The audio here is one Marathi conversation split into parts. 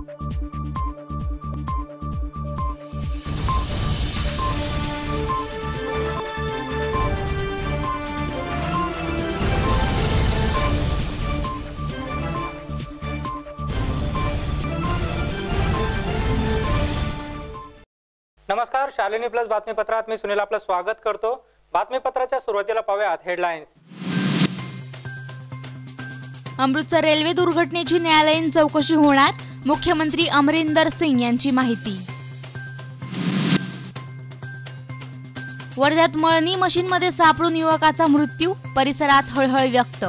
नमस्कार शालिनी प्लस बातमीपत्रात मी सुनील आपलं स्वागत करतो. बातमीपत्राच्या सुरुवातीला पाहूयात हेडलाईन्स अमृतसर रेल्वे दुर्घटनेची न्यायालयीन चौकशी होणार? मुख्यमंत्री अमरिंदर सिंग यांची माहिती. वर्ध्यात मळणी मशीनमध्ये सापडून युवकाचा मृत्यू परिसरात हळहळ व्यक्त.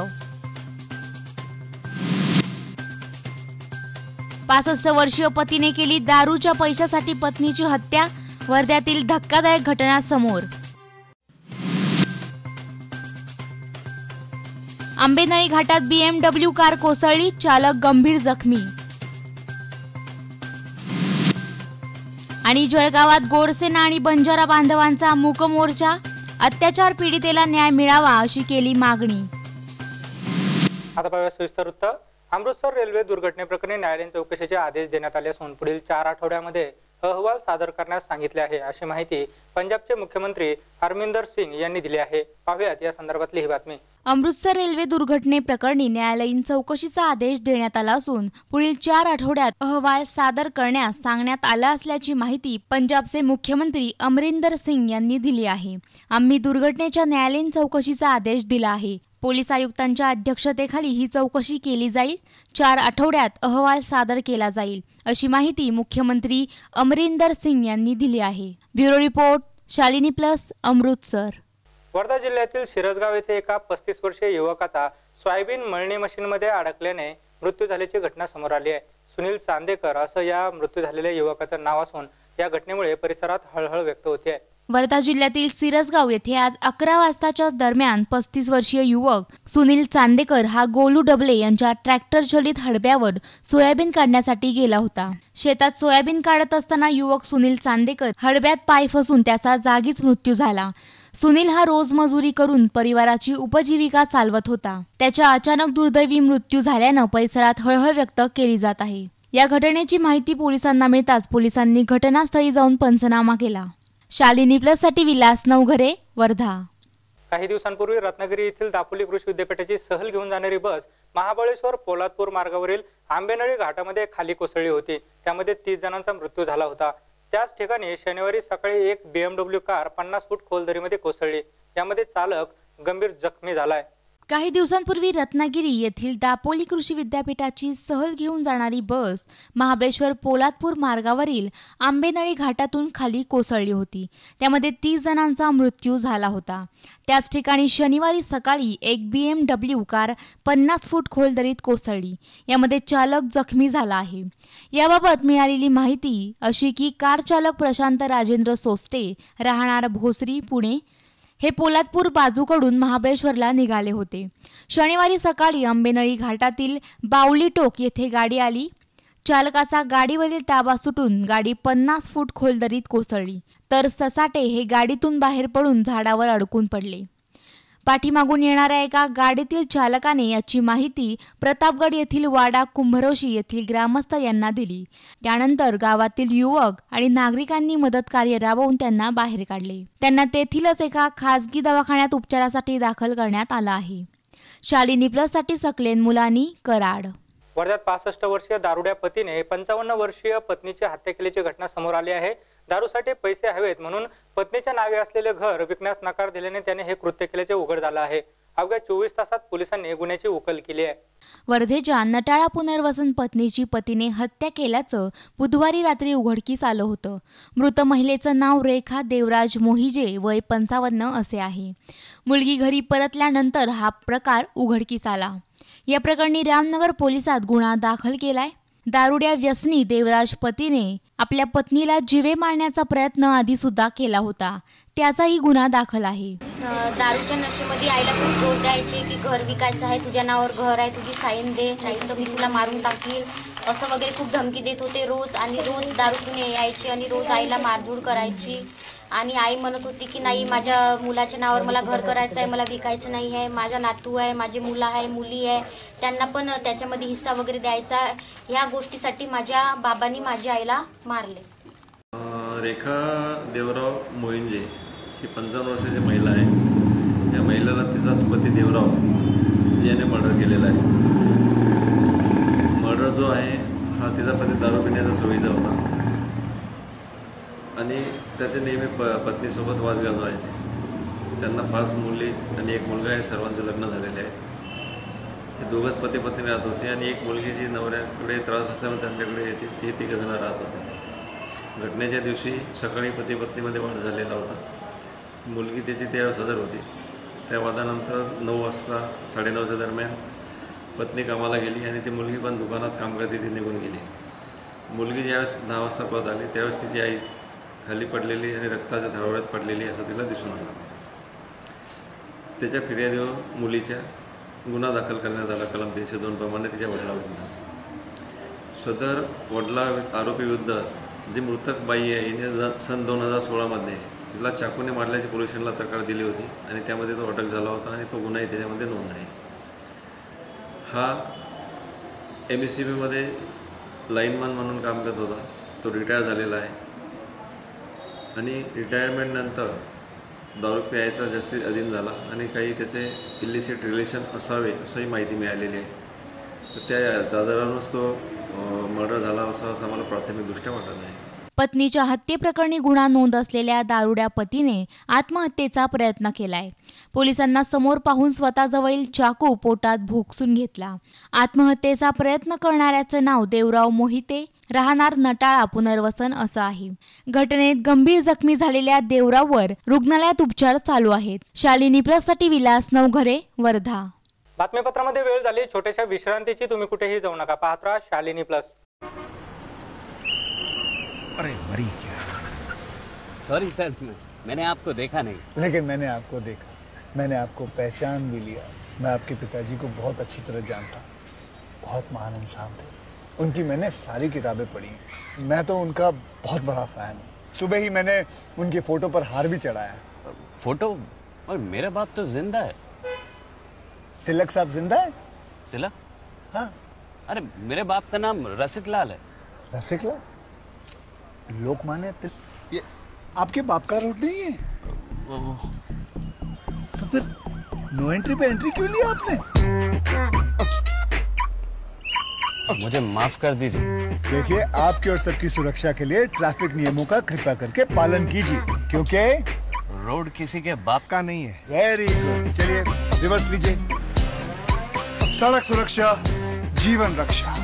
पासष्ट वर्षीय पतीने केली दारूच्या पैशासाठी पत्नीची हत्या वर्ध्यातील धक्कादायक घटना समोर. आंबेनाई घाटात बीएमडब्ल्यू कार कोसळली चालक गंभीर जखमी. आणि जळगावात गोरसेना आणि बंजारा बांधवांचा मूक मोर्चा अत्याचार पीडितेला न्याय मिळावा अशी केली मागणी. आता पाहूया सविस्तर वृत्त. अमृतसर रेल्वे दुर्घटनेप्रकरणी न्यायालयीन चौकशीचे आदेश देण्यात आले असून पुढील चार आठवड्यामध्ये अहवाल सादर करण्यास सांगितले आहे अशी माहिती पंजाबचे मुख्यमंत्री हरमिंदर सिंग यांनी दिली आहे. पाहूयात या संदर्भातली ही बातमी. अमृतसर रेल्वे दुर्घटनेप्रकरणी न्यायालयीन चौकशीचा आदेश देण्यात आला असून पुढील चार आठवड्यात अहवाल सादर करण्यास सांगण्यात आला असल्याची माहिती पंजाबचे मुख्यमंत्री अमरिंदर सिंग यांनी दिली आहे. आम्ही दुर्घटनेच्या न्यायालयीन चौकशीचा आदेश दिला आहे. पोलीस आयुक्तांच्या अध्यक्षतेखाली ही चौकशी केली जाईल. चार आठवड्यात अहवाल सादर केला जाईल अशी माहिती मुख्यमंत्री अमरिंदर सिंग यांनी दिली आहे. Bureau report Shalini plus Amritsar. Wardha जिल्ह्यातील शिरसगाव येथे एका पस्तीस वर्षीय युवकाचा सोयाबीन मळणी मशीनमध्ये अडकल्याने मृत्यू झाल्याची घटना समोर आली आहे. सुनील चांदेकर असं या मृत्यू झालेल्या युवकाचं नाव असून या घटनेमुळे परिसरात हळहळ व्यक्त होते आहे. वर्धा जिल्ह्यातील सिरसगाव येथे आज अकरा वाजताच्या दरम्यान पस्तीस वर्षीय युवक सुनील चांदेकर हा गोलू डबले यांच्या ट्रॅक्टर चलित हडब्यावर सोयाबीन काढण्यासाठी गेला होता. शेतात सोयाबीन काढत असताना युवक सुनील चांदेकर हडब्यात पाय फसून त्याचा जागीच मृत्यू झाला. सुनील हा रोज मजुरी करून परिवाराची उपजीविका चालवत होता. त्याच्या अचानक दुर्दैवी मृत्यू झाल्यानं परिसरात हळहळ व्यक्त केली जात आहे. या घटनेची माहिती पोलिसांना मिळताच पोलिसांनी घटनास्थळी जाऊन पंचनामा केला. शालिनी प्लससाठी विलास नवघरे वर्धा. काही दिवसांपूर्वी रत्नागिरी येथील दापोली कृषी विद्यापीठाची सहल घेऊन जाणारी बस महाबळेश्वर पोलादपूर मार्गावरील आंबेनळी घाटामध्ये खाली कोसळली होती. त्यामध्ये तीस जणांचा मृत्यू झाला होता. त्याच ठिकाणी शनिवारी सकाळी एक बीएमडब्ल्यू कार पन्नास फूट खोल दरीमध्ये कोसळली. यामध्ये चालक गंभीर जखमी झालाय. काही दिवसांपूर्वी रत्नागिरी येथील दापोली कृषी विद्यापीठाची सहल घेऊन जाणारी बस महाबळेश्वर पोलादपूर मार्गावरील आंबेनळी घाटातून खाली कोसळली होती. त्यामध्ये तीस जणांचा मृत्यू झाला होता. त्याच ठिकाणी शनिवारी सकाळी एक बी एम डब्ल्यू कार पन्नास फूट खोल दरीत कोसळली. यामध्ये चालक जखमी झाला आहे. याबाबत मिळालेली माहिती अशी की कार चालक प्रशांत राजेंद्र सोस्टे राहणार भोसरी पुणे हे पोलादपूर बाजूकडून महाबळेश्वरला निघाले होते. शनिवारी सकाळी आंबेनळी घाटातील बावली टोक येथे गाडी आली. चालकाचा गाडीवरील ताबा सुटून गाडी पन्नास फूट खोलदरीत कोसळली. तर ससाटे हे गाडीतून बाहेर पडून झाडावर अडकून पडले. पाठीमागून येणाऱ्या एका गाडीतील चालकाने याची माहिती प्रतापगड येथील वाडा कुंभरोशी येथील ग्रामस्थ यांना दिली. त्यानंतर गावातील युवक आणि नागरिकांनी मदत कार्य राबवून त्यांना बाहेर काढले. त्यांना तेथीलच एका खासगी दवाखान्यात उपचारासाठी दाखल करण्यात आलं आहे. शालिनी प्लससाठी सकलेन मुलांनी कराड. वर्ध्यात पासष्ट वर्षीय दारुड्या पतीने पंचावन्न वर्षीय पत्नीची हत्या केल्याची घटना समोर आली आहे. दारूसाठी पैसे हवेत म्हणून पत्नीच्या नावे असलेले घर विकण्यास नकार दिल्याने त्याने हे कृत्य केल्याचे उघड झालं आहे. अवघ्या चोवीस तासात पोलिसांनी गुन्ह्याची उकल केली आहे. वर्धेच्या नटाळा पुनर्वसन पत्नीची पतीने हत्या केल्याचं बुधवारी रात्री उघडकीस आलं होतं. मृत महिलेचं नाव रेखा देवराज मोहिजे वय पंचावन्न असे आहे. मुलगी घरी परतल्यानंतर हा प्रकार उघडकीस आला. या प्रकरणी रामनगर पोलिसात गुन्हा दाखल केलाय. दारुड्या व्यसनी देवराज पतीने आपल्या पत्नीला जिवे मारण्याचा प्रयत्न आधी सुद्धा केला होता. त्याचाही गुन्हा दाखल आहे. दारूच्या नशेमध्ये आईला खूप जोर द्यायचे की घर विकायचं आहे तुझ्या नावावर घर आहे तुझी साईन दे नाही तर मी तुला मारून टाकील. असं वगैरे खूप धमकी देत होते रोज आणि रोज दारू पिऊन यायची आणि रोज आईला मारझूड करायची. आणि आई म्हणत होती की नाही माझ्या मुलाच्या नावावर मला घर करायचं आहे मला विकायचं नाही आहे माझा नातू आहे माझी मुलं आहे मुली आहे त्यांना पण त्याच्यामध्ये हिस्सा वगैरे द्यायचा. ह्या गोष्टीसाठी माझ्या बाबांनी माझ्या आईला मारले. रेखा देवराव मोहिंजे ही पंचावन्न वर्षाची महिला आहे. या महिलेला तिचाच पती देवराव याने मर्डर केलेला आहे. मर्डर जो आहे हा तिचा पती दारू पिण्याचा सवयीचा होता. आणि त्याचे नेहमी प पत्नीसोबत वाद घालवायचे. त्यांना पाच मुली आणि एक मुलगा आहे सर्वांचे लग्न झालेले आहेत हे दोघंच पती पत्नी राहत होते आणि एक मुलगी जी नवऱ्याकडे त्रास असल्यामुळे त्यांच्याकडे येते ती तिघंजणं राहत होते. घटनेच्या दिवशी सकाळी पती पत्नीमध्ये वाद झालेला होता. मुलगी त्याची त्यावेळेस हजर होती. त्या वादानंतर नऊ वाजता साडेनऊच्या दरम्यान पत्नी कामाला गेली आणि ती मुलगी पण दुकानात काम करते ती निघून गेली. मुलगी ज्यावेळेस दहा वाजता परत आली त्यावेळेस तिची आई खाली पडलेली आणि रक्ताच्या धारावड्यात पडलेली असं तिला दिसून आलं. त्याच्या फिर्यादीवर मुलीच्या गुन्हा दाखल करण्यात आला. कलम तीनशे दोन प्रमाणे तिच्या वडिलाविरुद्ध सदर वडला आरोपीविरुद्ध जी मृतक बाई आहे हिने सन दोन हजार सोळामध्ये तिला चाकूने मारल्याची पोलिसांना तक्रार दिली होती आणि त्यामध्ये तो अटक झाला होता आणि तो गुन्हाही त्याच्यामध्ये नोंद आहे. हा एम एस सी बीमध्ये लाईनमन म्हणून काम करत होता. तो रिटायर झालेला आहे. आणि रिटायरमेंटनंतर दारू प्यायचा जास्तीत अधीन झाला आणि काही त्याचे इलिसिट रिलेशन असावे असंही माहिती मिळालेली आहे. तर त्या दादरानंच तो मर्डर झाला असं असं मला प्राथमिकदृष्ट्या वाटत आहे पत्नीच्या हत्येप्रकरणी गुन्हा नोंद असलेल्या दारुड्या पतीने आत्महत्येचा प्रयत्न केलाय. पोलिसांना समोर पाहून स्वतःजवळील चाकू पोटात भोगसून घेतला. आत्महत्येचा प्रयत्न करणाऱ्याचं नाव देवराव मोहिते राहणार नटाळा पुनर्वसन असं आहे. घटनेत गंभीर जखमी झालेल्या देवराववर रुग्णालयात उपचार चालू आहेत. शालिनी प्लससाठी विलास नवघरे वर्धा. बातमीपत्रामध्ये वेळ झाली. छोट्याशा विश्रांतीची तुम्ही कुठेही जाऊ नका. पाहत राहा शालिनी प्लस. अरे मरी क्या? सॉरी सर मैंने आपको देखा नहीं. लेकिन मैंने आपको देखा. मैंने आपको पहचान भी लिया. मैं आपके पिताजी को बहुत अच्छी तरह जानता. बहुत महान इंसान थे. उनकी मैंने सारी किताबें पढ़ी हैं। मैं तो उनका बहुत बड़ा फ़ैन हूँ। सुबह ही मैंने उनकी फ़ोटो पर हार भी चढ़ाया। फ़ोटो? और मेरा बाप तो ज़िंदा है। तिलक साहब ज़िंदा है? तिलक? हाँ। अरे मेरे बाप का नाम रसिक लाल है। रसिकला लोकमान्य तिलक ये आपके बाप का रोड नहीं है? तो फिर नो एंट्री पे एंट्री क्यों लिया आपने? मुझे माफ़ कर दीजिए। देखिए आपकी और सबकी सुरक्षा के लिए ट्रैफ़िक नियमों का कृपया करके पालन कीजिए क्योंकि रोड किसी के बाप का नहीं है। वेरी गुड चलिए रिवर्स लीजिए। सड़क सुरक्षा जीवन रक्षा।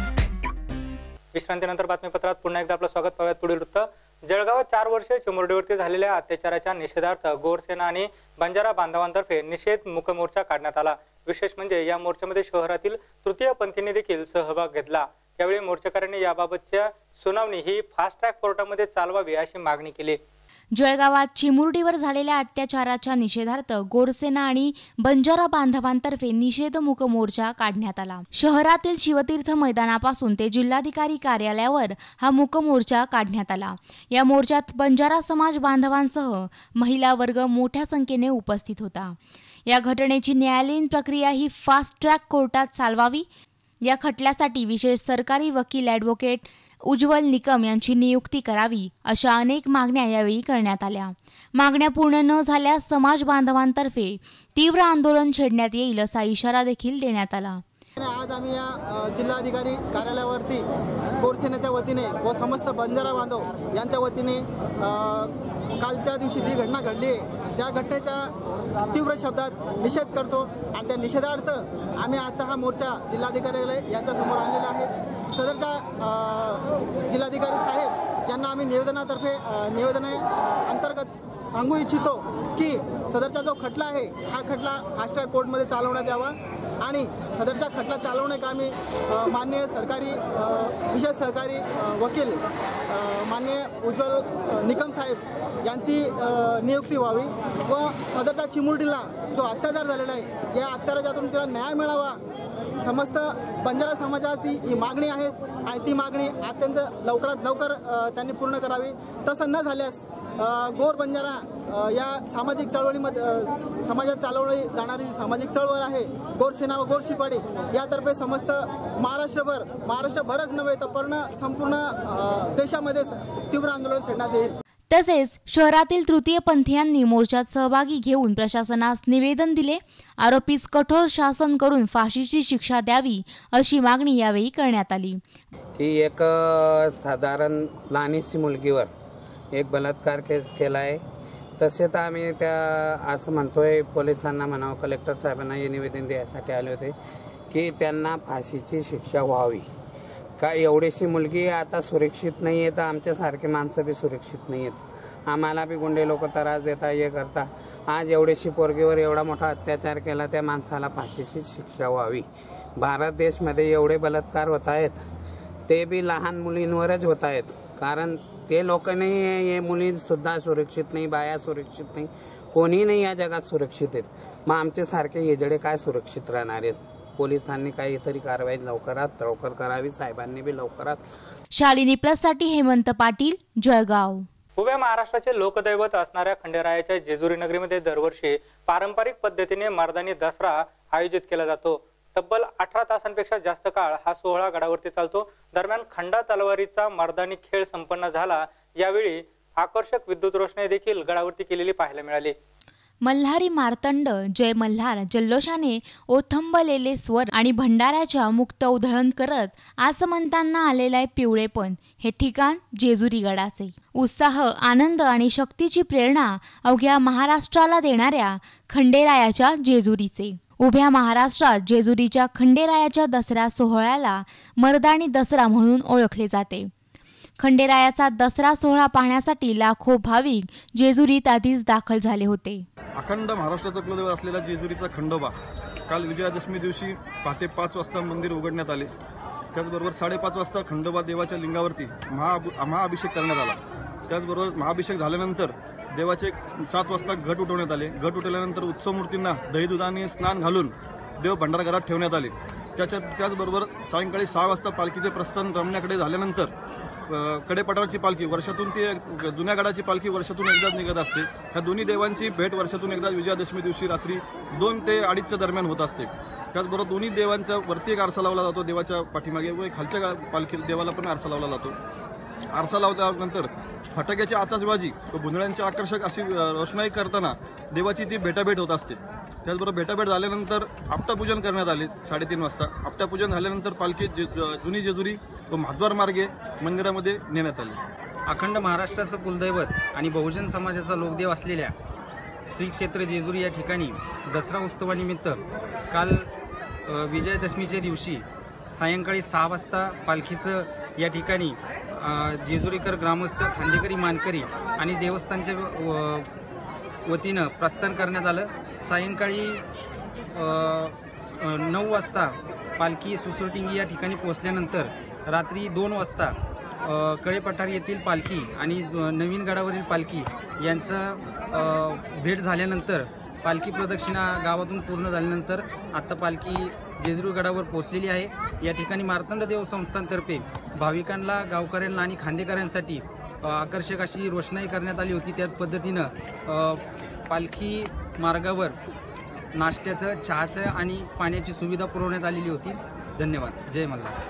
विश्रांतीनंतर बातमीपत्रात पुन्हा एकदा आपलं स्वागत पाहूयात पुढील वृत्त. जळगावात चार वर्षे चिमुरडीवरती झालेल्या अत्याचाराच्या निषेधार्थ गोरसेना आणि बंजारा बांधवांतर्फे निषेध मुकमोर्चा काढण्यात आला. विशेष म्हणजे या मोर्चामध्ये शहरातील तृतीय पंथीने देखील सहभाग घेतला. त्यावेळी मोर्चेकऱ्यांनी याबाबतच्या सुनावणी ही फास्ट ट्रॅक कोर्टामध्ये चालवावी अशी मागणी केली. जळगावात चिमुरडीवर झालेल्या अत्याचाराच्या निषेधार्थ गोरसेना आणि बंजारा बांधवांतर्फे निषेध मोर्चा काढण्यात आला. शहरातील शिवतीर्थ मैदानापासून ते जिल्हाधिकारी कार्यालयावर हा मुक मोर्चा काढण्यात आला. या मोर्चात बंजारा समाज बांधवांसह महिला वर्ग मोठ्या संख्येने उपस्थित होता. या घटनेची न्यायालयीन प्रक्रिया ही फास्ट ट्रॅक कोर्टात चालवावी. या खटल्यासाठी विशेष सरकारी वकील ॲडव्होकेट उज्ज्वल निकम यांची नियुक्ती करावी अशा अनेक मागण्या यावेळी करण्यात आल्या. मागण्या पूर्ण न झाल्यास समाज बांधवांतर्फे तीव्र आंदोलन छेडण्यात येईल असा इशारा देखील देण्यात आला. आज आम्ही या जिल्हाधिकारी कार्यालयावरती गोरसेनेच्या वतीने व समस्त बंजारा बांधव यांच्या वतीने कालच्या दिवशी जी घटना घडली आहे त्या घटनेचा तीव्र शब्दात निषेध करतो. आणि त्या निषेधार्थ आम्ही आजचा हा मोर्चा जिल्हाधिकारी यांच्यासमोर आणलेला आहे. सदरच्या जिल्हाधिकारी साहेब यांना आम्ही निवेदनातर्फे निवेदने अंतर्गत सांगू इच्छितो की सदरचा जो खटला आहे हा खटला फास्ट ट्रॅक कोर्टमध्ये चालवण्यात यावा. आणि सदरचा खटला चालवणे कामी मान्य माननीय सरकारी विशेष सहकारी वकील मान्य माननीय उज्ज्वल निकम साहेब यांची नियुक्ती व्हावी व सदरचा चिमुरडीला जो अत्याचार झालेला आहे या अत्याचारातून तिला न्याय मिळावा समस्त बंजारा समाजाची ही मागणी आहे आणि ती मागणी अत्यंत लवकरात लवकर त्यांनी पूर्ण करावी. तसं न झाल्यास गोर बंजारा या सामाजिक चळवळीमध्ये समाजात चालवली जाणारी सामाजिक चळवळ आहे गोर सेना व गोर शिपाडी यातर्फे समस्त महाराष्ट्रभर महाराष्ट्रभरच नव्हे तर पूर्ण संपूर्ण देशामध्येच देशामध्ये तीव्र आंदोलन छेडण्यात येईल. तसेच शहरातील तृतीयपंथीयांनी मोर्चात सहभागी घेऊन प्रशासनास निवेदन दिले. आरोपीस कठोर शासन करून फाशीची शिक्षा द्यावी अशी मागणी यावेळी करण्यात आली. ही एक साधारण लहानशी मुलगीवर एक बलात्कार केस केला आहे तसे तर आम्ही त्या असं म्हणतोय पोलिसांना म्हणावं कलेक्टर साहेबांना हे निवेदन द्यायसाठी आले होते की त्यांना फाशीची शिक्षा व्हावी. का एवढीशी मुलगी आता सुरक्षित नाही आहे तर आमच्यासारखे माणसं बी सुरक्षित नाही आहेत. आम्हाला बी गुंडे लोक त्रास देता हे करता. आज एवढीशी पोरगीवर एवढा मोठा अत्याचार केला त्या माणसाला फाशीची शिक्षा व्हावी. भारत देशमध्ये एवढे बलात्कार होत आहेत ते बी लहान मुलींवरच होत आहेत. कारण ते लोक नाही हे मुलीसुद्धा सुरक्षित नाही बाया सुरक्षित नाही. कोणी नाही या जगात सुरक्षित आहेत. मग आमच्यासारखे येजडे काय सुरक्षित राहणार आहेत? पोलिसांनी काहीतरी कारवाई लवकरात लवकर करावी साहेबांनी बी लवकरात. शालिनी प्लससाठी हेमंत पाटील जळगाव. उभ्या महाराष्ट्राचे लोकदैवत असणाऱ्या खंडेरायाच्या जेजुरी नगरीमध्ये दरवर्षी पारंपरिक पद्धतीने मर्दानी दसरा आयोजित केला जातो. तब्बल अठरा तासांपेक्षा जास्त काळ हा सोहळा गडावरती चालतो. दरम्यान खंडा तलवारीचा मर्दानी खेळ संपन्न झाला. यावेळी आकर्षक विद्युत रोषणाई देखील गडावरती केलेली पाहायला मिळाली. मल्हारी मार्तंड जय मल्हार जल्लोषाने ओथंबलेले स्वर आणि भंडाऱ्याच्या मुक्त उधळण करत आसमंतांना आहे पिवळेपण. हे ठिकाण जेजुरी गडाचे उत्साह आनंद आणि शक्तीची प्रेरणा अवघ्या महाराष्ट्राला देणाऱ्या खंडेरायाच्या जेजुरीचे. उभ्या महाराष्ट्रात जेजुरीच्या खंडेरायाच्या दसरा सोहळ्याला मर्दानी दसरा म्हणून ओळखले जाते. खंडेरायाचा दसरा सोहळा पाहण्यासाठी लाखो भाविक जेजुरीत आधीच दाखल झाले होते. अखंड महाराष्ट्राचा कुलदैवत असलेला जेजुरीचा खंडोबा काल विजयादशमी दिवशी पहाटे पाच वाजता मंदिर उघडण्यात आले. त्याचबरोबर साडेपाच वाजता खंडोबा देवाच्या लिंगावरती महा महाअभिषेक करण्यात आला. त्याचबरोबर महाअभिषेक झाल्यानंतर देवाचे सात वाजता घट उठवण्यात आले. घट उठवल्यानंतर उत्सव मूर्तींना दही दुधाने स्नान घालून देव भंडारघरात ठेवण्यात आले. त्याच्यात त्याचबरोबर सायंकाळी सहा वाजता पालखीचे प्रस्थान रमण्याकडे झाल्यानंतर अ, पालखी वर्षातून ती जुन्या गडाची पालखी वर्षातून एकदाच निघत असते. ह्या दोन्ही देवांची भेट वर्षातून एकदा विजयादशमी दिवशी रात्री दोन ते अडीचच्या दरम्यान होत असते. त्याचबरोबर दोन्ही देवांच्या वरती एक आरसा लावला जातो देवाच्या पाठीमागे व खालच्या गा- पालखी देवाला पण आरसा लावला जातो. आरसा लावल्यानंतर फटाक्याची आताशबाजी व भुंदळ्यांची आकर्षक अशी रोषणाई करताना देवाची ती भेटाभेट होत असते. त्याचबरोबर भेटाभेट झाल्यानंतर आपटापूजन करण्यात आले साडेतीन वाजता. आपटापूजन झाल्यानंतर पालखी जे जुनी जेजुरी व महाद्वार मार्गे मंदिरामध्ये नेण्यात आली. अखंड महाराष्ट्राचं कुलदैवत आणि बहुजन समाजाचा लोकदेव असलेल्या श्री क्षेत्र जेजुरी या ठिकाणी दसरा उत्सवानिमित्त काल विजयदशमीच्या विजयादशमीच्या दिवशी सायंकाळी सहा वाजता पालखीचं या ठिकाणी जेजुरीकर ग्रामस्थ खांदेकरी मानकरी आणि देवस्थानच्या व- वतीनं प्रस्थान करण्यात आलं. सायंकाळी स- नऊ वाजता पालखी सुसुरटिंगी या ठिकाणी पोहोचल्यानंतर रात्री दोन वाजता कळे पठार येथील पालखी आणि ज- नवीन गडावरील पालखी यांचं भेट झाल्यानंतर पालखी प्रदक्षिणा गावातून पूर्ण झाल्यानंतर आत्ता पालखी जेजुरी गडावर पोहोचलेली आहे. या ठिकाणी मार्तंड देव संस्थांतर्फे भाविकांना गावकऱ्यांना आणि खांदेकऱ्यांसाठी आकर्षक अशी रोषणाई करण्यात आली होती. त्याच पद्धतीनं पालखी मार्गावर नाश्त्याचं चहाचं आणि पाण्याची सुविधा पुरवण्यात आलेली होती. धन्यवाद. जय मल्हार.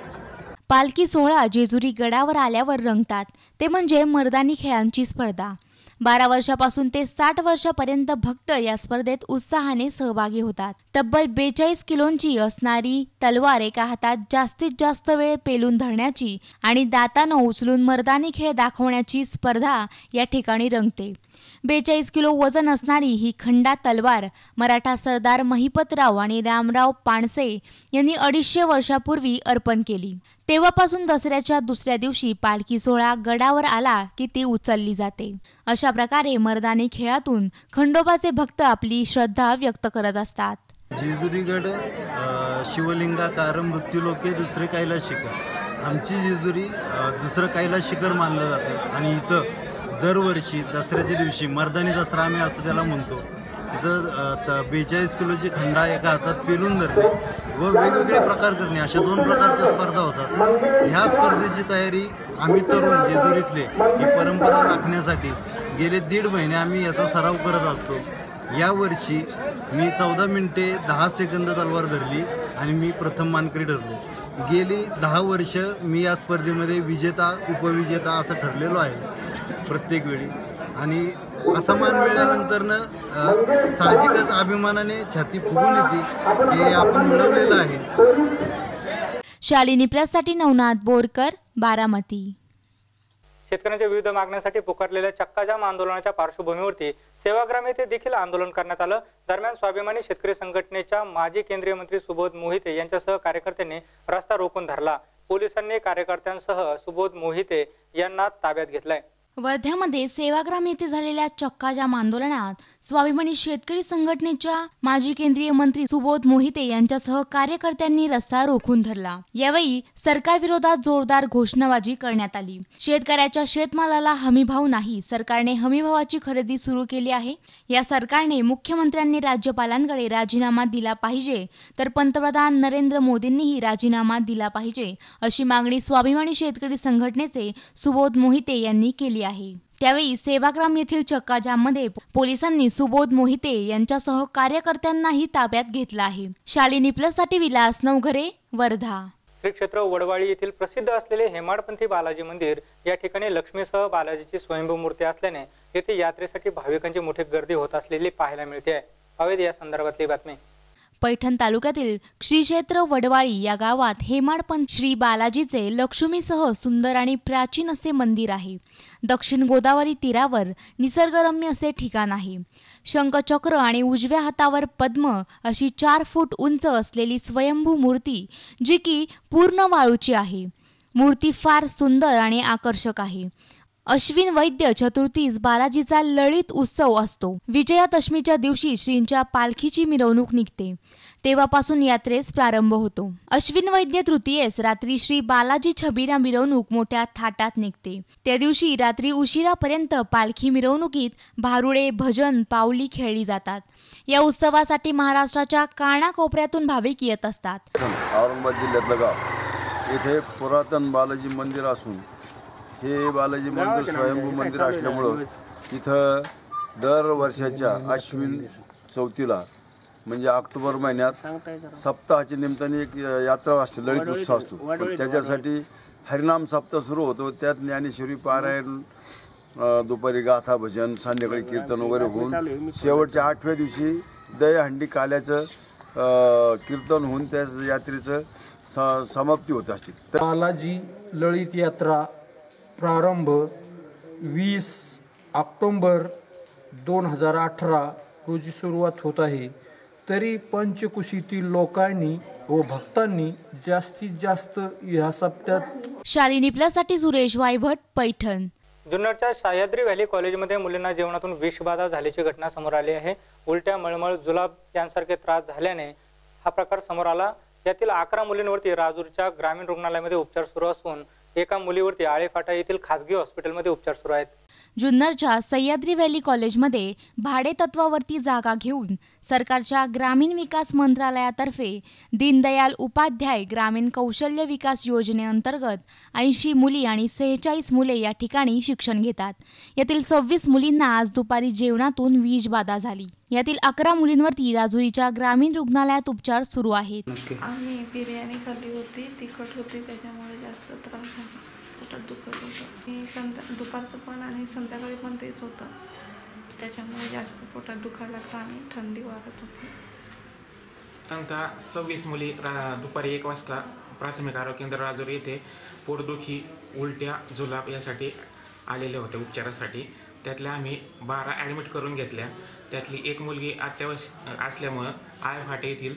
पालखी सोहळा जेजुरी गडावर आल्यावर रंगतात. ते म्हणजे मर्दानी खेळांची स्पर्धा. बारा वर्षापासून ते साठ वर्षापर्यंत भक्त या स्पर्धेत उत्साहाने सहभागी होतात. तब्बल बेचाळीस किलोंची असणारी तलवार एका हातात जास्तीत जास्त वेळ पेलून धरण्याची आणि दातानं उचलून मर्दानी खेळ दाखवण्याची स्पर्धा या ठिकाणी रंगते. बेचाळीस किलो वजन असणारी ही खंडा तलवार मराठा सरदार महिपतराव आणि रामराव पाणसे यांनी अडीचशे वर्षापूर्वी अर्पण केली. तेव्हापासून दसऱ्याच्या दुसऱ्या दिवशी पालखी सोहळा गडावर आला की ती उचलली जाते. अशा प्रकारे मर्दानी खेळातून खंडोबाचे भक्त आपली श्रद्धा व्यक्त करत असतात. जेजुरीगड अ, शिवलिंगाकार मृत्यूलोके दुसरे कैलास शिखर. आमची जेजुरी दुसरं कैलास शिखर मानलं जातं. आणि इथं दरवर्षी दसऱ्याच्या दिवशी मर्दानी दसरा आम्ही असं त्याला म्हणतो. तिथं त बेचाळीस किलोची खंडा एका हातात पेलून धरणे व वेगवेगळे प्रकार करणे अशा दोन प्रकारच्या स्पर्धा होतात. ह्या स्पर्धेची तयारी आम्ही तरुण जेजुरीतले ही परंपरा राखण्यासाठी गेले दीड महिने आम्ही याचा सराव करत असतो. यावर्षी मी चौदा मिनटे दहा सेकंद तलवार धरली आणि मी प्रथम मानकरी ठरलो. गेली दहा वर्ष मी या स्पर्धेमध्ये विजेता उपविजेता असं ठरलेलो आहे प्रत्येक वेळी. आणि असा मान मिळाल्यानंतरनं साहजिकच अभिमानाने छाती फुगून येते हे आपण मिळवलेलं आहे. शालिनी प्लससाठी नवनाथ बोरकर बारामती. शेतकऱ्यांच्या विविध मागण्यांसाठी पुकारलेल्या चक्काजाम आंदोलनाच्या पार्श्वभूमीवरती सेवाग्राम येथे देखील आंदोलन करण्यात आलं. दरम्यान स्वाभिमानी शेतकरी संघटनेच्या माजी केंद्रीय मंत्री सुबोध मोहिते यांच्यासह कार्यकर्त्यांनी रस्ता रोखून धरला. पोलिसांनी कार्यकर्त्यांसह सुबोध मोहिते यांना ताब्यात घेतलाय. वर्ध्यामध्ये सेवाग्राम येथे झालेल्या चक्काजाम आंदोलनात स्वाभिमानी शेतकरी संघटनेच्या माजी केंद्रीय मंत्री सुबोध मोहिते यांच्यासह कार्यकर्त्यांनी रस्ता रोखून धरला. यावेळी सरकारविरोधात जोरदार घोषणाबाजी करण्यात आली. शेतकऱ्याच्या शेतमालाला हमीभाव नाही. सरकारने हमीभावाची खरेदी सुरू केली आहे. या सरकारने मुख्यमंत्र्यांनी राज्यपालांकडे राजीनामा दिला पाहिजे तर पंतप्रधान नरेंद्र मोदींनीही राजीनामा दिला पाहिजे अशी मागणी स्वाभिमानी शेतकरी संघटनेचे सुबोध मोहिते यांनी केली आहे. त्यावेळी सेवाग्राम येथील चक्काजाममध्ये पोलिसांनी सुबोध मोहिते यांच्यासह कार्यकर्त्यांनाही ताब्यात घेतलं आहे. शालिनी प्लससाठी विलास नवघरे वर्धा. श्री क्षेत्र वडवाळी येथील प्रसिद्ध असलेले हेमाडपंथी बालाजी मंदिर या ठिकाणी लक्ष्मीसह बालाजीची स्वयंभू मूर्ती असल्याने येथे यात्रेसाठी भाविकांची मोठी गर्दी होत असलेली पाहायला मिळते. आहे या संदर्भातली बातमी. पैठण तालुक्यातील श्रीक्षेत्र वडवाळी या गावात हेमाडपंत श्री बालाजीचे लक्ष्मीसह सुंदर आणि प्राचीन असे मंदिर आहे. दक्षिण गोदावरी तीरावर निसर्गरम्य असे ठिकाण आहे. शंखचक्र आणि उजव्या हातावर पद्म अशी चार फूट उंच असलेली स्वयंभू मूर्ती जी की पूर्ण वाळूची आहे. मूर्ती फार सुंदर आणि आकर्षक आहे. अश्विन वैद्य चतुर्थीस बालाजीचा ललित उत्सव असतो. विजयादशमीच्या दिवशी श्रींच्या पालखीची मिरवणूक निघते. तेव्हापासून यात्रेस प्रारंभ होतो. अश्विन वैद्य तृतीयेस रात्री श्री बालाजी छबीना मिरवणूक मोठ्या थाटात निघते. त्या दिवशी रात्री उशिरापर्यंत पालखी मिरवणुकीत भारुडे भजन पावली खेळली जातात. या उत्सवासाठी महाराष्ट्राच्या कानाकोपऱ्यातून भाविक येत असतात. औरंगाबाद जिल्ह्यातलं गाव. इथे पुरातन बालाजी मंदिर असून हे बालाजी मंदिर स्वयंभू मंदिर असल्यामुळं इथं दर वर्षाच्या अश्विन चौथीला म्हणजे ऑक्टोबर महिन्यात सप्ताहाच्या निमित्ताने एक यात्रा असते ललित उत्सव असतो. पण त्याच्यासाठी हरिनाम सप्ताह सुरू होतो. त्यात ज्ञानेश्वरी पारायण दुपारी गाथा भजन संध्याकाळी कीर्तन वगैरे होऊन शेवटच्या आठव्या दिवशी दहीहंडी काल्याचं कीर्तन होऊन त्या यात्रेचं स- समाप्ती होत असते. तर बालाजी ललित यात्रा प्रारंभ वीस ऑक्टोंबर दोन हजार अठरा रोजी सुरुवात होत आहे. तरी पंचकुशीतील लोकांनी व भक्तांनी जास्तीत जास्त या सप्त्यात शालिनी प्लससाठी सुरेश वायभट पैठण. जुन्नरच्या सह्याद्री व्हॅली कॉलेजमध्ये मुलींना जेवणातून विषबाधा झाल्याची घटना समोर आली आहे. उलट्या मळमळ जुलाब यांसारखे त्रास झाल्याने हा प्रकार समोर आला. यातील अकरा मुलींवरती राजूरच्या ग्रामीण रुग्णालयामध्ये उपचार सुरू असून एका मुलीवरती आळेफाटा येथील खासगी हॉस्पिटलमध्ये उपचार सुरू आहेत. जुन्नरच्या सह्याद्री व्हॅली कॉलेजमध्ये भाडेतत्वावरती जागा घेऊन सरकारच्या ग्रामीण विकास मंत्रालयातर्फे दीनदयाल उपाध्याय ग्रामीण कौशल्य विकास योजनेअंतर्गत ऐंशी मुली आणि सेहेचाळीस मुले या ठिकाणी शिक्षण घेतात. यातील सव्वीस मुलींना आज दुपारी जेवणातून विषबाधा झाली. यातील अकरा मुलींवरती राजुरीच्या ग्रामीण रुग्णालयात उपचार सुरू आहेत. आम्ही बिर्याणी खाल्ली होती तिखट होती त्याच्यामुळे जास्त त्रास झाला. पोटात दुखत होतं. संध्या दुपारचं पण आणि संध्याकाळी पण तेच होतं. त्याच्यामुळे जास्त पोटात दुखायला लागतं आणि थंडी वाढत होती. साधारणतः सव्वीस मुली रा दुपारी एक वाजता प्राथमिक आरोग्य केंद्र राजूर येथे पोटदुखी उलट्या जुलाब यासाठी आलेले होते उपचारासाठी. त्यातल्या आम्ही बारा ॲडमिट करून घेतल्या. त्यातली एक मुलगी अत्यावश्यक असल्यामुळं आय फाटे येथील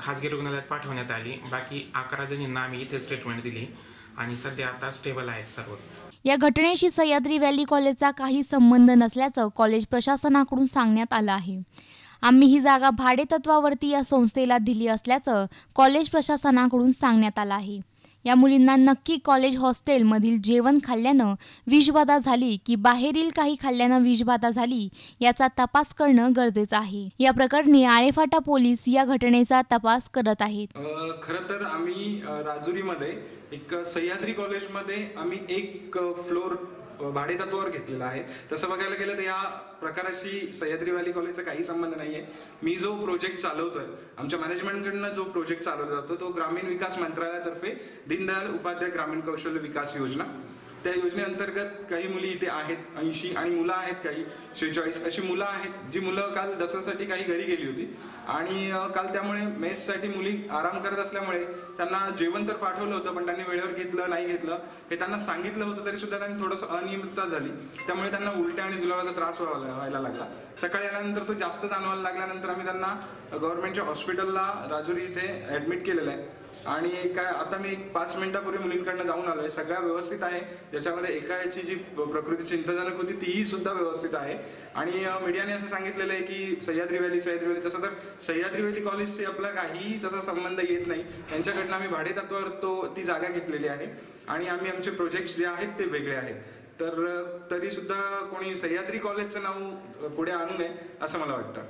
खाजगी रुग्णालयात पाठवण्यात आली. बाकी अकरा जणींना आम्ही इथेच ट्रीटमेंट दिली. आणि सध्या आता स्टेबल आहेत सर्व. या घटनेशी सह्याद्री व्हॅली कॉलेजचा काही संबंध नसल्याचं कॉलेज प्रशासनाकडून सांगण्यात आलं आहे. आम्ही ही जागा भाडेतत्वावरती या संस्थेला दिली असल्याचं कॉलेज प्रशासनाकडून सांगण्यात आलं आहे. या मुलींना नक्की कॉलेज हॉस्टेलमधील जेवण खाल्ल्यानं विषबाधा झाली की बाहेरील काही खाल्ल्यानं विषबाधा झाली याचा तपास करणं गरजेचं आहे. या प्रकरणी आळेफाटा पोलीस या घटनेचा तपास करत आहेत. खरं तर आम्ही राजुरीमध्ये एक सह्याद्री कॉलेजमध्ये आम्ही एक फ्लोर अ, भाडेतत्वावर घेतलेला आहे. तसं बघायला गेलं तर या प्रकाराशी सह्याद्री व्हॅली कॉलेजचा काही संबंध नाही आहे मी जो प्रोजेक्ट चालवतोय आमच्या मॅनेजमेंटकडनं जो प्रोजेक्ट चालवला जातो तो ग्रामीण विकास मंत्रालयातर्फे दीनदयाल उपाध्याय ग्रामीण कौशल्य विकास योजना. त्या योजनेअंतर्गत काही मुली इथे आहेत ऐंशी आणि मुलं आहेत काही शेहेचाळीस अशी मुलं आहेत जी मुलं काल दसऱ्यासाठी काही घरी गेली होती. आणि काल त्यामुळे मेससाठी मुली आराम करत असल्यामुळे त्यांना जेवण तर पाठवलं होतं पण त्यांनी वेळेवर घेतलं नाही घेतलं. हे त्यांना सांगितलं होतं तरी सुद्धा त्यांनी थोडंसं अनियमितता झाली. त्यामुळे त्यांना उलट्या आणि जुलाबाचा त्रास व्हायला व्हायला लागला. सकाळी आल्यानंतर तो जास्त जाणवायला लागल्यानंतर आम्ही त्यांना गव्हर्नमेंटच्या हॉस्पिटलला राजुरी इथे ऍडमिट केलेलं आहे. आणि काय आता मी एक पाच मिनिटापूर्वी मुलींकडनं जाऊन आलोय. सगळ्या व्यवस्थित आहे. ज्याच्यामध्ये एका याची जी प्रकृती चिंताजनक होती तीही सुद्धा व्यवस्थित आहे. आणि मीडियाने असं सांगितलेलं आहे की सह्याद्री व्हॅली सह्याद्री व्हॅली तसं तर सह्याद्री व्हॅली कॉलेजशी आपला काहीही तसा संबंध येत नाही. त्यांच्याकडनं आम्ही भाडेतत्वावर तो ती जागा घेतलेली आहे. आणि आम्ही आमचे प्रोजेक्ट्स जे आहेत ते वेगळे आहेत. तर तरी सुद्धा कोणी सह्याद्री कॉलेजचं नाव पुढे आणू नये असं मला वाटतं.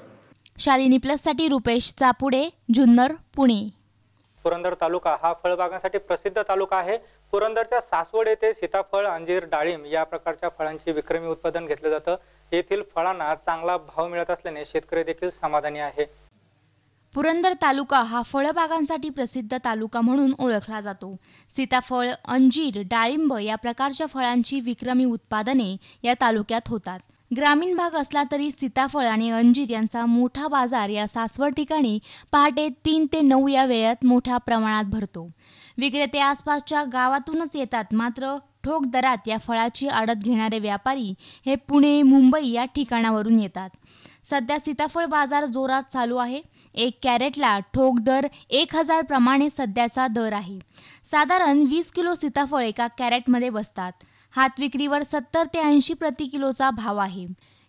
शालिनी प्लससाठी रुपेश चापुडे जुन्नर पुणे. पुरंदर तालुका हा फळबागांसाठी प्रसिद्ध तालुका आहे. पुरंदरच्या सासवड येथे सीताफळ अंजीर डाळिंब या प्रकारच्या फळांचे विक्रमी उत्पादन घेतलं जातं. येथील फळांना चांगला भाव मिळत असल्याने शेतकरी देखील समाधानी आहे. पुरंदर तालुका हा फळबागांसाठी प्रसिद्ध तालुका म्हणून ओळखला जातो. सीताफळ अंजीर डाळिंब या प्रकारच्या फळांची विक्रमी उत्पादने या तालुक्यात होतात. ग्रामीण भाग असला तरी सीताफळ आणि अंजीर यांचा मोठा बाजार या सासवड ठिकाणी पहाटे तीन ते नऊ या वेळात मोठ्या प्रमाणात भरतो. विक्रेते आसपासच्या गावातूनच येतात मात्र ठोक दरात या फळाची आडत घेणारे व्यापारी हे पुणे मुंबई या ठिकाणावरून येतात. सध्या सीताफळ बाजार जोरात चालू आहे. एक कॅरेटला ठोक दर एक हजार प्रमाणे सध्याचा दर आहे. साधारण वीस किलो सीताफळ एका कॅरेटमध्ये बसतात. हात विक्रीवर सत्तर ते ऐंशी प्रति किलोचा भाव आहे.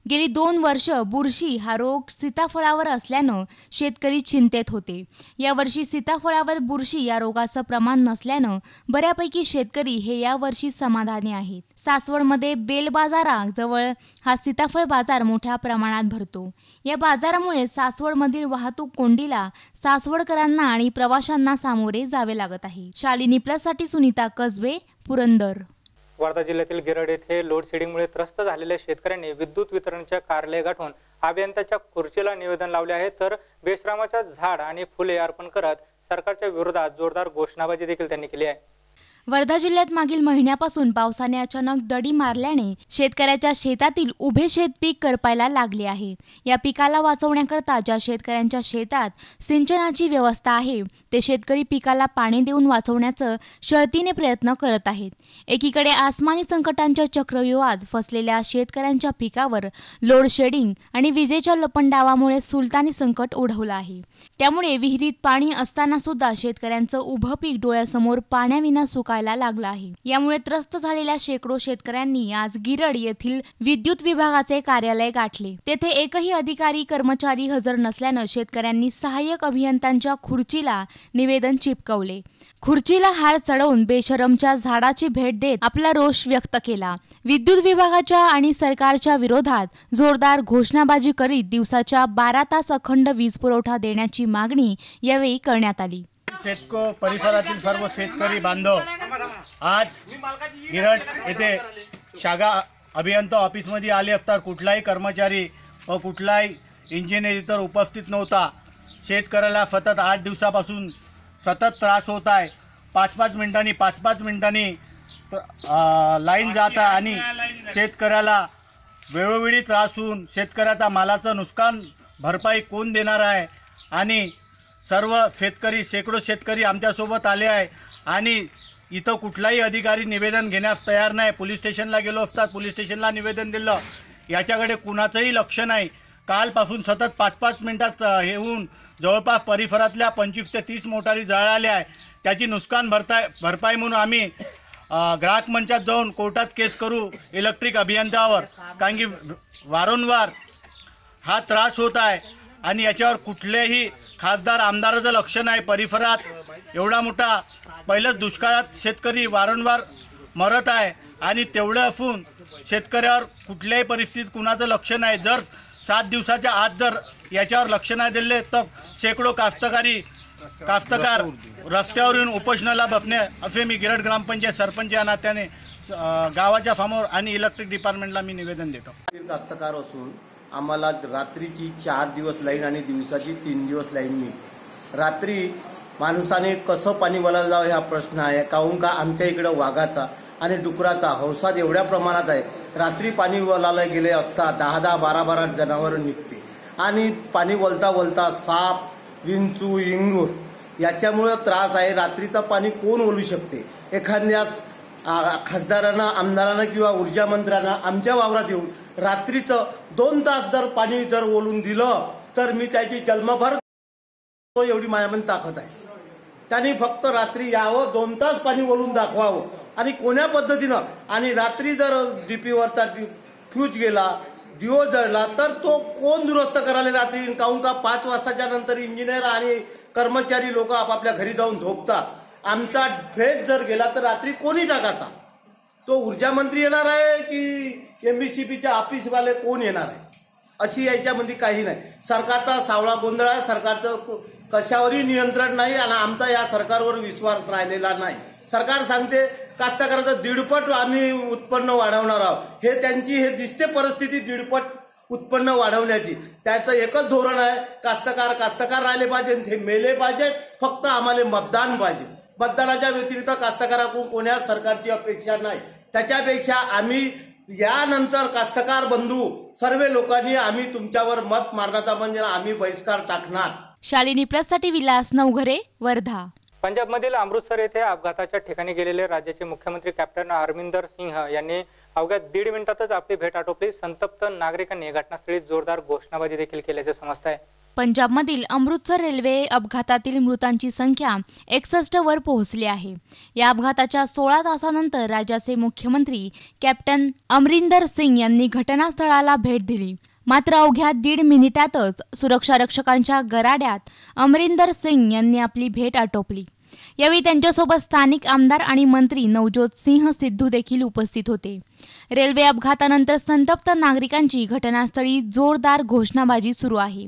गेली दोन वर्ष बुरशी हा रोग सीताफळावर असल्यानं शेतकरी चिंतेत होते. यावर्षी सीताफळावर बुरशी या रोगाचं प्रमाण नसल्यानं बऱ्यापैकी शेतकरी हे यावर्षी समाधानी आहेत. सासवडमध्ये बेल बाजाराजवळ हा सीताफळ बाजार मोठ्या प्रमाणात भरतो. या बाजारामुळे सासवडमधील वाहतूक कोंडीला सासवडकरांना आणि प्रवाशांना सामोरे जावे लागत आहे. शालिनी प्लससाठी सुनीता कसबे पुरंदर. वर्धा जिल्ह्यातील गिरड येथे लोडशेडिंगमुळे त्रस्त झालेल्या शेतकऱ्यांनी विद्युत वितरणच्या कार्यालय गाठून अभियंत्याच्या खुर्चीला निवेदन लावले आहे. तर बेश्रामाच्या झाड आणि फुले अर्पण करत सरकारच्या विरोधात जोरदार घोषणाबाजी देखील त्यांनी केली आहे. वर्धा जिल्ह्यात मागील महिन्यापासून पावसाने अचानक दडी मारल्याने शेतकऱ्याच्या शेतातील उभे शेत पीक करपायला लागले आहे. या पिकाला वाचवण्याकरता ज्या शेतकऱ्यांच्या शेतात सिंचनाची व्यवस्था आहे ते शेतकरी पिकाला पाणी देऊन वाचवण्याचं शर्तीने प्रयत्न करत आहेत. एकीकडे आसमानी संकटांच्या चक्रव्यूहात फसलेल्या शेतकऱ्यांच्या पिकावर लोड शेडिंग आणि विजेच्या लपंडावामुळे सुलतानी संकट ओढवलं आहे. त्यामुळे विहिरीत पाणी असताना सुद्धा शेतकऱ्यांचं उभं पीक डोळ्यासमोर पाण्याविना सुकायला लागलं आहे. यामुळे त्रस्त झालेल्या शेकडो शेतकऱ्यांनी आज गिरड येथील विद्युत विभागाचे कार्यालय गाठले. तेथे एकही अधिकारी कर्मचारी हजर नसल्यानं शेतकऱ्यांनी सहाय्यक अभियंत्यांच्या खुर्चीला निवेदन चिपकवले. खुर्चीला हार चढवून बेशरमच्या झाडाची भेट देत आपला रोष व्यक्त केला. विद्युत विभागाच्या आणि सरकारच्या विरोधात जोरदार घोषणाबाजी करीत दिवसाच्या बारा तास अखंड वीज पुरवठा देण्याची मागणी यावेळी करण्यात आली. शेतको परिसरातील सर्व शेतकरी बांधव आज गिरट येथे शागा अभियंता ऑफिसमध्ये आले असता कुठलाही कर्मचारी व कुठलाही इंजिनियर इतर उपस्थित नव्हता. शेतकऱ्याला सतत आठ दिवसापासून सतत त्रास होत आहे. पाच पाच मिनिटांनी पाच पाच मिनिटांनी लाईन जात आहे आणि शेतकऱ्याला वेळोवेळी त्रास होऊन शेतकऱ्याचा मालाचं नुकसान भरपाई कोण देणार आहे? आणि सर्व शेतकरी शेकडो शेतकरी आमच्यासोबत आले आहे. आणि इथं कुठलाही अधिकारी निवेदन घेण्यास तयार नाही. पोलीस स्टेशनला गेलो असतात पोलीस स्टेशनला निवेदन दिलं. याच्याकडे कुणाचंही लक्ष नाही. कालपासून सतत पाच पाच मिनटात हे होऊन जवळपास परिसरातल्या पंचवीस ते तीस मोटारी जळाल्या आहे. त्याची नुकसान भरताय भरपाई म्हणून आम्ही ग्राहक मंचात जाऊन कोर्टात केस करू इलेक्ट्रिक अभियंत्यावर. कारण की वारंवार हा त्रास होत आहे. आणि याच्यावर कुठलेही खासदार आमदाराचं लक्ष नाही. परिसरात एवढा मोठा पहिलंच दुष्काळात शेतकरी वारंवार मरत आहे आणि तेवढं असून शेतकऱ्यावर कुठल्याही परिस्थितीत कुणाचं लक्ष नाही. जर सात दिवसाच्या आत जर याच्यावर लक्ष नाही दिले तर शेकडो कास्तकारी कास्तकार रस्त्यावर येऊन उपोषणाला बसणे असे मी गिरड ग्रामपंचायत सरपंच या नात्याने गावाच्या समोर आणि इलेक्ट्रिक डिपार्टमेंटला मी निवेदन देतो. कास्तकार असून आम्हाला रात्रीची चार दिवस लाईन आणि दिवसाची तीन दिवस लाईन मिळते. रात्री माणसाने कसं पाणी वलायला जावं हा प्रश्न आहे. काहून का आमच्या इकडं वाघाचा आणि डुकराचा हौसात एवढ्या प्रमाणात आहे. रात्री पाणी वलायला गेले असता दहा दहा बारा बारा जनावरं निघते. आणि पाणी वलता वलता साप विंचू इंगूर याच्यामुळं त्रास आहे. रात्रीचं पाणी कोण ओलू शकते? एखाद्या खासदारांना आमदारांना किंवा ऊर्जा मंत्र्यांना आमच्या वावरात येऊन रात्रीचं दोन तास जर पाणी जर ओलून दिलं तर मी त्याची जन्मभर एवढी माझ्यामध्ये ताकद आहे. त्यांनी फक्त रात्री यावं दोन तास पाणी ओलून दाखवावं. आणि कोण्या पद्धतीनं? आणि रात्री जर डीपीवरचा फ्यूज गेला दिवो जळला तर तो कोण दुरुस्त करायला रात्री? काहून का पाच वाजताच्या नंतर इंजिनियर आणि कर्मचारी लोक आपापल्या घरी जाऊन झोपतात? आमचा फेज जर गेला तर रात्री कोणी टाकायचा? तो ऊर्जा मंत्री येणार आहे की एमबीसीपीचे ऑफिसवाले कोण येणार आहे? अशी याच्यामध्ये काही नाही. सरकारचा सावळा गोंधळ आहे. सरकारचं कशावरही नियंत्रण नाही आणि आमचा या सरकारवर विश्वास राहिलेला नाही. सरकार सांगते कास्तकाराचं दीडपट आम्ही उत्पन्न वाढवणार आहोत. हे त्यांची हे दिसते परिस्थिती दीडपट उत्पन्न वाढवण्याची. त्याचं एकच धोरण आहे कास्तकार कास्तकार राहिले पाहिजे ते मेले पाहिजेत फक्त आम्हाला मतदान पाहिजे. मतदानाच्या व्यतिरिक्त कास्तकाराकडून कोण्या सरकारची अपेक्षा नाही. त्याच्यापेक्षा आम्ही यानंतर कास्तकार बंधू सर्व लोकांनी आम्ही तुमच्यावर मत मारण्याचा म्हणजे आम्ही बहिष्कार टाकणार. शालिनी प्लससाठी विलास नवघरे वर्धा. पंजाबमधील अमृतसर येथे अपघाताच्या ठिकाणी गेलेले राज्याचे मुख्यमंत्री कॅप्टन अरविंदर सिंह यांनी अवघ्या दीड मिनिटातच आपली भेट आटोपली. संतप्त नागरिकांनी घटनास्थळी जोरदार घोषणाबाजी देखील केल्याचे समजत आहे पंजाबमधील अमृतसर रेल्वे अपघातातील मृतांची संख्या एकसष्ट वर पोहोचली आहे. या अपघाताच्या सोळा तासानंतर राज्याचे मुख्यमंत्री कॅप्टन अमरिंदर सिंग यांनी घटनास्थळाला भेट दिली. मात्र अवघ्या दीड मिनिटातच सुरक्षा रक्षकांच्या गराड्यात अमरिंदर सिंग यांनी आपली भेट आटोपली. यावेळी त्यांच्यासोबत स्थानिक आमदार आणि मंत्री नवज्योत सिंह सिद्धू देखील उपस्थित होते. रेल्वे अपघातानंतर संतप्त नागरिकांची घटनास्थळी जोरदार घोषणाबाजी सुरू आहे.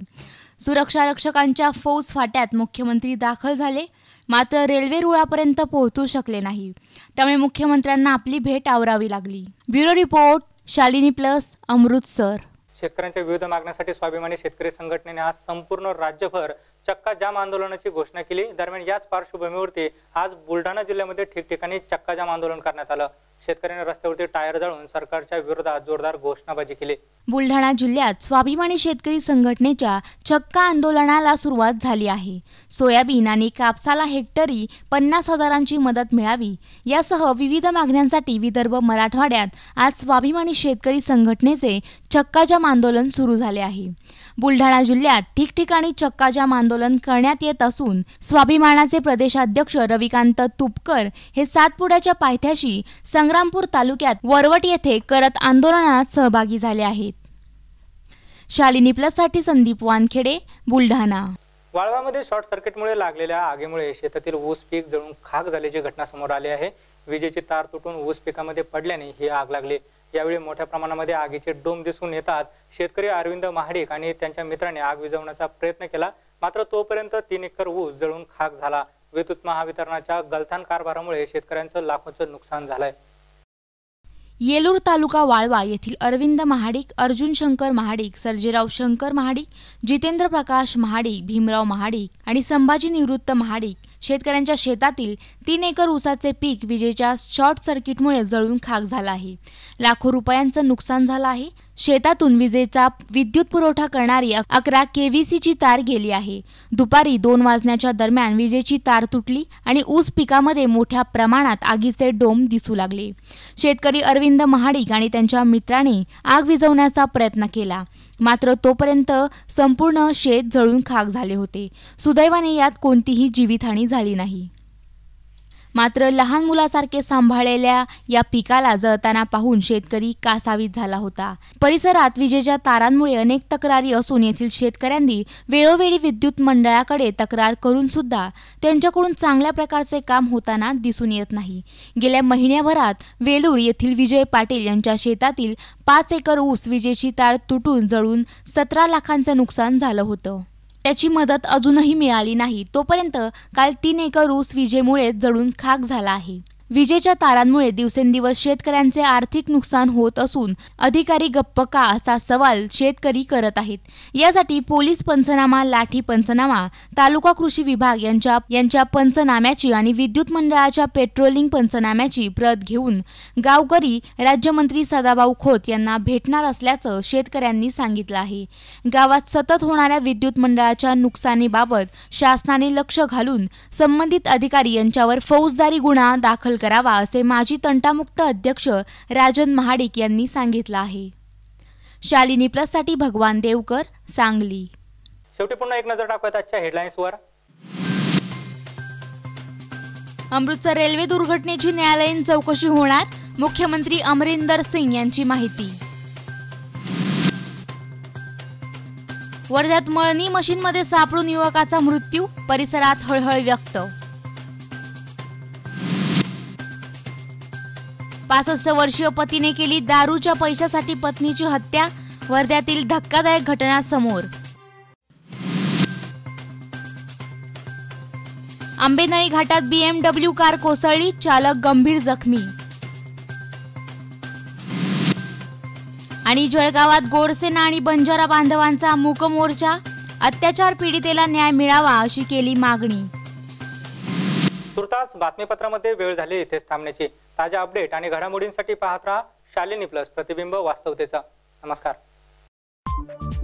सुरक्षा रक्षकांच्या फौज फाट्यात मुख्यमंत्री दाखल झाले. मात्र रेल्वे रुळापर्यंत पोहोचू शकले नाही. त्यामुळे मुख्यमंत्र्यांना आपली भेट आवरावी लागली. Bureau report Shalini plus Amritsar शेतकऱ्यांच्या विविध मागण्यासाठी स्वाभिमानी शेतकरी संघटनेने आज संपूर्ण राज्यभर चक्का जाम आंदोलनाची घोषणा केली. दरम्यान याच पार्श्वभूमीवरती आज बुलढाणा जिल्ह्यामध्ये ठिकठिकाणी चक्का जाम आंदोलन करण्यात आलं. शेतकऱ्यांनी रस्त्यावरती टायर जाळून सरकारच्या विरोधात जोरदार घोषणाबाजी केली. बुलढाणा जिल्ह्यात स्वाभिमानी शेतकरी संघटनेच्या चक्का आंदोलनाला सुरुवात झाली आहे. सोयाबीन आणि कापसाला हेक्टरी पन्नास हजारांची मदत मिळावी यासह विविध मागण्यांसाठी विदर्भ मराठवाड्यात आज स्वाभिमानी शेतकरी संघटनेचे चक्काजाम आंदोलन सुरू झाले आहे. बुलढाणा जिल्ह्यात ठिकठिकाणी चक्काजाम आंदोलन करण्यात येत असून स्वाभिमानाचे प्रदेशाध्यक्ष रविकांत तुपकर हे सातपुड्याच्या पायथ्याशी संग्रामपूर तालुक्यात वरवट येथे करत आंदोलनात सहभागी झाले आहेत. शालिनी प्लससाठी संदीप वानखेडे बुलढाणा. वाळवामध्ये शॉर्ट सर्किटमुळे लागलेल्या आगीमुळे शेतातील ऊस पीक जळून खाक झाल्याची घटना समोर आली आहे. विजेची तार तुटून ऊस पिकामध्ये पडल्याने ही आग लागली. यावेळी मोठ्या प्रमाणामध्ये आगीचे डोम दिसून येताच शेतकरी अरविंद महाडिक आणि त्यांच्या मित्राने आग विझवण्याचा प्रयत्न केला. मात्र तोपर्यंत तीन एकर ऊस जळून खाक झाला. विद्युत महावितरणाच्या गलथान कारभारामुळे शेतकऱ्यांचं लाखोंचं नुकसान झालंय. येलूर तालुका वाळवा येथील अरविंद महाडिक अर्जुन शंकर महाडिक सर्जेराव शंकर महाडिक जितेंद्र प्रकाश महाडिक भीमराव महाडिक आणि संभाजी निवृत्त महाडिक शेतकऱ्यांच्या शेतातील तीन एकर ऊसाचे पीक विजेच्या शॉर्ट सर्किटमुळे जळून खाक झाला आहे. लाखो रुपयांचं नुकसान झालं आहे. शेतातून विजेचा विद्युत पुरवठा करणारी अकरा केव्हीसीची तार गेली आहे. दुपारी दोन वाजण्याच्या दरम्यान विजेची तार तुटली आणि ऊस पिकामध्ये मोठ्या प्रमाणात आगीचे डोम दिसू लागले. शेतकरी अरविंद महाडिक आणि त्यांच्या मित्राने आग विझवण्याचा प्रयत्न केला. मात्र तोपर्यंत संपूर्ण शेत जळून खाक झाले होते. सुदैवाने यात कोणतीही जीवितहानी झाली नाही. मात्र लहान मुलासारखे सांभाळलेल्या या पिकाला जळताना पाहून शेतकरी कासावीत झाला होता. परिसरात विजेच्या तारांमुळे अनेक तक्रारी असून येथील शेतकऱ्यांनी वेळोवेळी विद्युत मंडळाकडे तक्रार करून सुद्धा त्यांच्याकडून चांगल्या प्रकारचे काम होताना दिसून येत नाही. गेल्या महिन्याभरात वेलूर येथील विजय पाटील यांच्या शेतातील पाच एकर ऊस विजेची तार तुटून जळून सतरा लाखांचं नुकसान झालं होतं. त्याची मदत अजूनही मिळाली नाही. तोपर्यंत काल तीन एकर ऊस विजेमुळे जळून खाक झाला आहे. विजेच्या तारांमुळे दिवसेंदिवस शेतकऱ्यांचे आर्थिक नुकसान होत असून अधिकारी गप्प का असा सवाल शेतकरी करत आहेत. यासाठी पोलीस पंचनामा लाठी पंचनामा तालुका कृषी विभाग यांच्या यांच्या पंचनाम्याची आणि विद्युत मंडळाच्या पेट्रोलिंग पंचनाम्याची प्रत घेऊन गावकरी राज्यमंत्री सदाभाऊ खोत यांना भेटणार असल्याचं शेतकऱ्यांनी सांगितलं आहे. गावात सतत होणाऱ्या विद्युत मंडळाच्या नुकसानीबाबत शासनाने लक्ष घालून संबंधित अधिकारी यांच्यावर फौजदारी गुन्हा दाखल करावा असे माजी तंटामुक्त अध्यक्ष राजन महाडिक यांनी सांगितलं आहे. शालिनी प्लससाठी भगवान देवकर सांगली. शेवटी पुन्हा एक नजर टाकूयात आजच्या हेडलाईन्सवर अमृतसर रेल्वे दुर्घटनेची न्यायालयीन चौकशी होणार मुख्यमंत्री अमरिंदर सिंग यांची माहिती. वर्ध्यात मळणी मशीनमध्ये सापडून युवकाचा मृत्यू परिसरात हळहळ व्यक्त. पासष्ट वर्षीय पतीने केली दारूच्या पैशासाठी पत्नीची हत्या वर्ध्यातील धक्कादायक घटना समोर. आंबेनळी घाटात बीएमडब्ल्यू कार कोसळली चालक गंभीर जखमी. आणि जळगावात गोरसेना आणि बंजारा बांधवांचा मूक मोर्चा अत्याचार पीडितेला न्याय मिळावा अशी केली मागणी. तुर्तास बातमीपत्रामध्ये वेळ झाली इथेच थांबण्याची. ताज्या अपडेट आणि घडामोडींसाठी पाहत राहा शालिनी प्लस प्रतिबिंब वास्तवतेचा. नमस्कार.